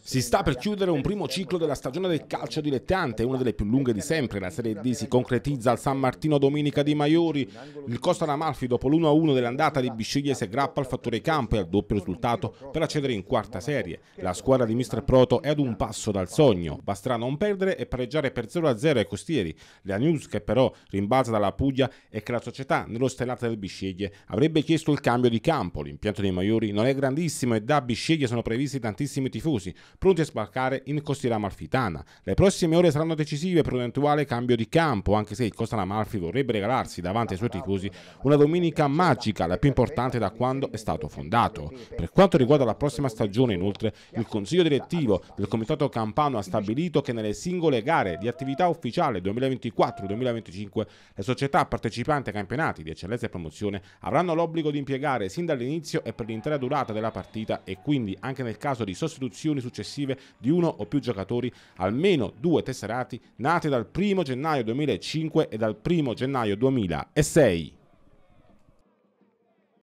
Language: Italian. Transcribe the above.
Si sta per chiudere un primo ciclo della stagione del calcio dilettante, una delle più lunghe di sempre. La Serie D si concretizza al San Martino Domenica di Maiori. Il Costa Ramalfi, dopo l'1-1 dell'andata di Bisciglie, si aggrappa al fattore campo e al doppio risultato per accedere in quarta serie. La squadra di Mister Proto è ad un passo dal sogno. Basterà non perdere e pareggiare per 0-0 ai costieri. La news che però rimbalza dalla Puglia è che la società, nello stellata del Bisceglie, avrebbe chiesto il cambio di campo. L'impianto dei Maiori non è grandissimo e da Bisceglie sono previsti tantissimi tifosi pronti a sbarcare in costiera amalfitana. Le prossime ore saranno decisive per un eventuale cambio di campo, anche se il Costa Amalfi vorrebbe regalarsi davanti ai suoi tifosi una domenica magica, la più importante da quando è stato fondato. Per quanto riguarda la prossima stagione, inoltre, il Consiglio direttivo del Comitato Campano ha stabilito che nelle singole gare di attività ufficiale 2024-2025 le società partecipanti ai campionati di eccellenza e promozione avranno l'obbligo di impiegare sin dall'inizio e per l'intera durata della partita e quindi anche nel caso di sostituzioni successive successive di uno o più giocatori, almeno due tesserati nati dal 1 gennaio 2005 e dal 1 gennaio 2006.